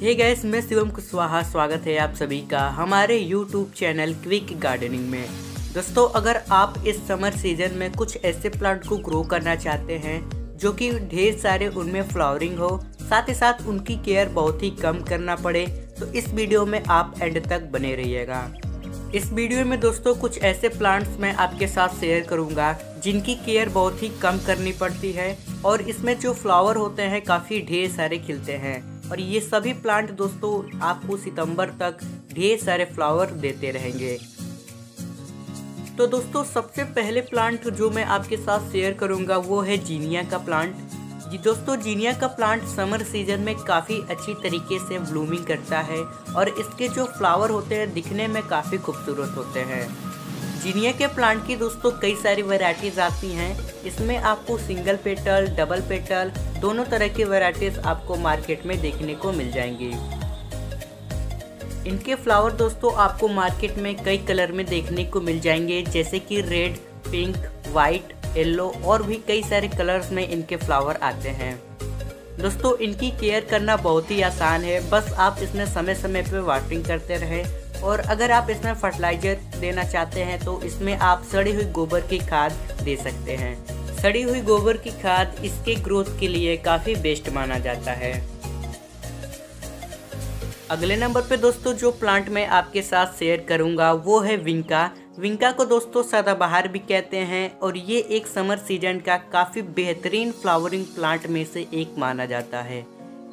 हे gas मैं शिवम कुशवाहा, स्वागत है आप सभी का हमारे यूट्यूब चैनल क्विक गार्डनिंग में। दोस्तों, अगर आप इस समर सीज़न में कुछ ऐसे प्लांट को ग्रो करना चाहते हैं, जो कि ढेर सारे उनमें फ्लावरिंग हो, साथ ही साथ उनकी केयर बहुत ही कम करना पड़े तो इस वीडियो में आप एंड तक बने रहिएगा। इस वीडियो में दोस्तों, कुछ ऐसे प्लांट्स मैं आपके साथ शेयर करूँगा, जिनकी केयर बहुत ही कम करनी पड़ती है, और इसमें जो फ्लावर होते हैं, काफ़ी ढेर सारे खिलते हैं। और ये सभी प्लांट दोस्तों आपको सितंबर तक ढेर सारे फ्लावर देते रहेंगे। तो दोस्तों, सबसे पहले प्लांट जो मैं आपके साथ शेयर करूँगा वो है जीनिया का प्लांट जी दोस्तों, जीनिया का प्लांट समर सीज़न में काफ़ी अच्छी तरीके से ब्लूमिंग करता है और इसके जो फ्लावर होते हैं, दिखने में काफ़ी खूबसूरत होते हैं। जीनिया के प्लांट की दोस्तों कई सारी वैरायटीज आती हैं। इसमें आपको सिंगल पेटल डबल पेटल दोनों तरह की वैरायटीज आपको मार्केट में देखने को मिल जाएँगी। इनके फ्लावर दोस्तों आपको मार्केट में कई कलर में देखने को मिल जाएँगे, जैसे कि रेड पिंक वाइट येलो और भी कई सारे कलर्स में इनके फ्लावर आते हैं। दोस्तों, इनकी केयर करना बहुत ही आसान है। बस आप इसमें समय समय पर वाटरिंग करते रहें और अगर आप इसमें फर्टिलाइज़र देना चाहते हैं तो इसमें आप सड़ी हुई गोबर की खाद दे सकते हैं। सड़ी हुई गोबर की खाद इसके ग्रोथ के लिए काफ़ी बेस्ट माना जाता है। अगले नंबर पे दोस्तों जो प्लांट मैं आपके साथ शेयर करूँगा वो है विंका। विंका को दोस्तों सदाबहार भी कहते हैं और ये एक समर सीज़न का काफ़ी बेहतरीन फ्लावरिंग प्लांट में से एक माना जाता है।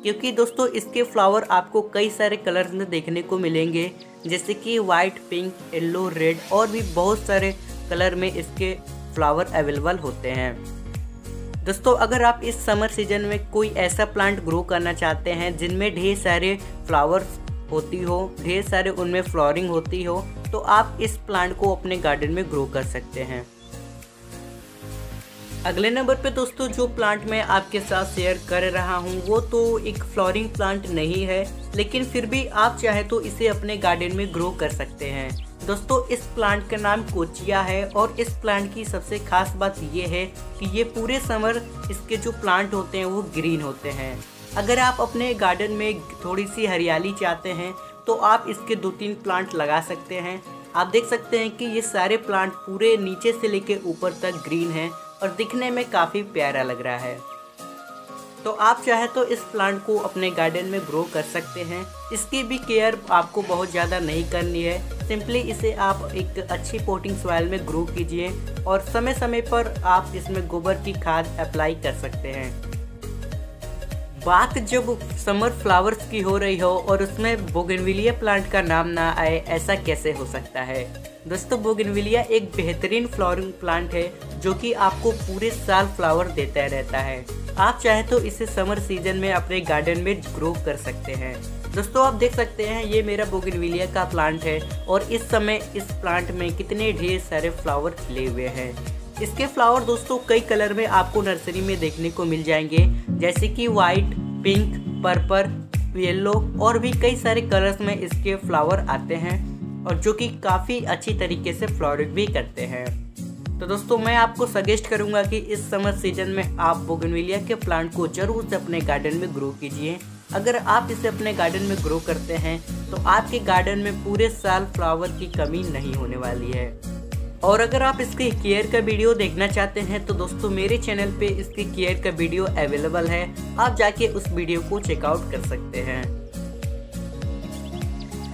क्योंकि दोस्तों इसके फ्लावर आपको कई सारे कलर्स में देखने को मिलेंगे, जैसे कि वाइट पिंक येल्लो रेड और भी बहुत सारे कलर में इसके फ्लावर अवेलेबल होते हैं। दोस्तों, अगर आप इस समर सीज़न में कोई ऐसा प्लांट ग्रो करना चाहते हैं जिनमें ढेर सारे फ्लावर्स होती हो, ढेर सारे उनमें फ्लावरिंग होती हो तो आप इस प्लांट को अपने गार्डन में ग्रो कर सकते हैं। अगले नंबर पे दोस्तों, जो प्लांट मैं आपके साथ शेयर कर रहा हूँ, वो तो एक फ्लोरिंग प्लांट नहीं है, लेकिन फिर भी आप चाहे तो इसे अपने गार्डन में ग्रो कर सकते हैं। दोस्तों, इस प्लांट का नाम कोचिया है और इस प्लांट की सबसे खास बात ये है कि ये पूरे समर इसके जो प्लांट होते हैं, वो ग्रीन होते हैं। अगर आप अपने गार्डन में थोड़ी सी हरियाली चाहते हैं तो आप इसके दो तीन प्लांट लगा सकते हैं। आप देख सकते हैं कि ये सारे प्लांट पूरे नीचे से लेके ऊपर तक ग्रीन हैं और दिखने में काफ़ी प्यारा लग रहा है। तो आप चाहे तो इस प्लांट को अपने गार्डन में ग्रो कर सकते हैं। इसकी भी केयर आपको बहुत ज़्यादा नहीं करनी है। सिंपली इसे आप एक अच्छी पोटिंग सॉइल में ग्रो कीजिए और समय समय पर आप इसमें गोबर की खाद अप्लाई कर सकते हैं। बात जब समर फ्लावर्स की हो रही हो और उसमें बोगनविलिया प्लांट का नाम ना आए, ऐसा कैसे हो सकता है? दोस्तों, बोगनविलिया एक बेहतरीन फ्लावरिंग प्लांट है जो कि आपको पूरे साल फ्लावर देता रहता है। आप चाहे तो इसे समर सीज़न में अपने गार्डन में ग्रो कर सकते हैं। दोस्तों, आप देख सकते हैं, ये मेरा बोगनविलिया का प्लांट है और इस समय इस प्लांट में कितने ढेर सारे फ्लावर खिले हुए हैं। इसके फ्लावर दोस्तों कई कलर में आपको नर्सरी में देखने को मिल जाएँगे। जैसे कि वाइट पिंक पर्पल येलो और भी कई सारे कलर्स में इसके फ्लावर आते हैं और जो कि काफ़ी अच्छी तरीके से फ्लोरिक भी करते हैं। तो दोस्तों मैं आपको सजेस्ट करूँगा कि इस समर सीज़न में आप बोगनविलिया के प्लांट को ज़रूर से अपने गार्डन में ग्रो कीजिए। अगर आप इसे अपने गार्डन में ग्रो करते हैं तो आपके गार्डन में पूरे साल फ्लावर की कमी नहीं होने वाली है। और अगर आप इसके केयर का वीडियो देखना चाहते हैं तो दोस्तों मेरे चैनल पे इसकी केयर का वीडियो अवेलेबल है। आप जाके उस वीडियो को चेकआउट कर सकते हैं।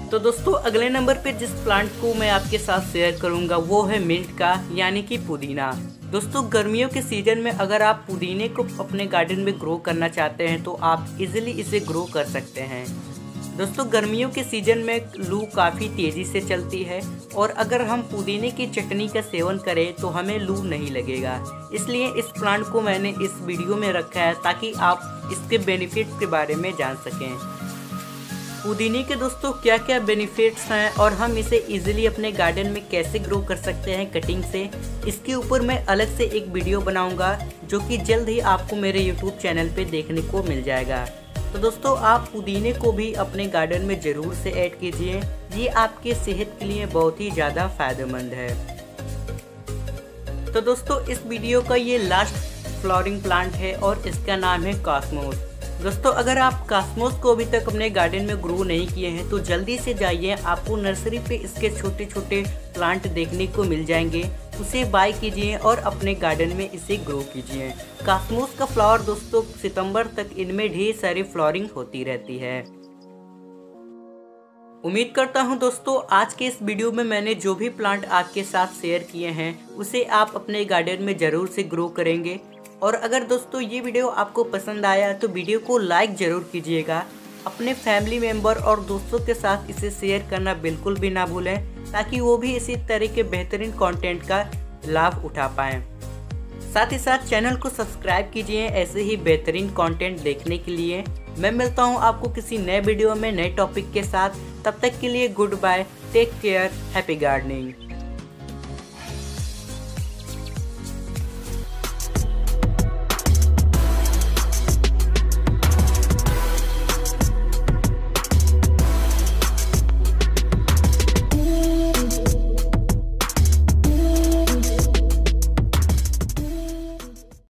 तो दोस्तों, अगले नंबर पे जिस प्लांट को मैं आपके साथ शेयर करूँगा, वो है मिंट का, यानी कि पुदीना। दोस्तों, गर्मियों के सीज़न में अगर आप पुदीने को अपने गार्डन में ग्रो करना चाहते हैं तो आप इजीली इसे ग्रो कर सकते हैं। दोस्तों, गर्मियों के सीज़न में लू काफ़ी तेज़ी से चलती है और अगर हम पुदीने की चटनी का सेवन करें तो हमें लू नहीं लगेगा। इसलिए इस प्लांट को मैंने इस वीडियो में रखा है ताकि आप इसके बेनिफिट के बारे में जान सकें। पुदीने के दोस्तों क्या क्या बेनिफिट्स हैं और हम इसे इजीली अपने गार्डन में कैसे ग्रो कर सकते हैं कटिंग से? इसके ऊपर मैं अलग से एक वीडियो बनाऊँगा जो कि जल्द ही आपको मेरे यूट्यूब चैनल पे देखने को मिल जाएगा। तो दोस्तों, आप पुदीने को भी अपने गार्डन में ज़रूर से ऐड कीजिए। ये आपके सेहत के लिए बहुत ही ज़्यादा फ़ायदेमंद है। तो दोस्तों, इस वीडियो का ये लास्ट फ्लोरिंग प्लांट है और इसका नाम है कॉस्मोस दोस्तों, अगर आप कास्मोस को अभी तक अपने गार्डन में ग्रो नहीं किए हैं तो जल्दी से जाइए। आपको नर्सरी पे इसके छोटे छोटे प्लांट देखने को मिल जाएँगे। उसे बाय कीजिए और अपने गार्डन में इसे ग्रो कीजिए। कास्मोस का फ्लावर दोस्तों, सितंबर तक इनमें ढेर सारी फ्लावरिंग होती रहती है। उम्मीद करता हूँ दोस्तों, आज के इस वीडियो में मैंने जो भी प्लांट आपके साथ शेयर किए हैं, उसे आप अपने गार्डन में ज़रूर से ग्रो करेंगे। और अगर दोस्तों ये वीडियो आपको पसंद आया तो वीडियो को लाइक ज़रूर कीजिएगा। अपने फैमिली मेंबर और दोस्तों के साथ इसे शेयर करना बिल्कुल भी ना भूलें, ताकि वो भी इसी तरह के बेहतरीन कंटेंट का लाभ उठा पाएँ। साथ ही साथ चैनल को सब्सक्राइब कीजिए ऐसे ही बेहतरीन कंटेंट देखने के लिए। मैं मिलता हूँ आपको किसी नए वीडियो में, नए टॉपिक के साथ। तब तक के लिए goodbye take care happy gardening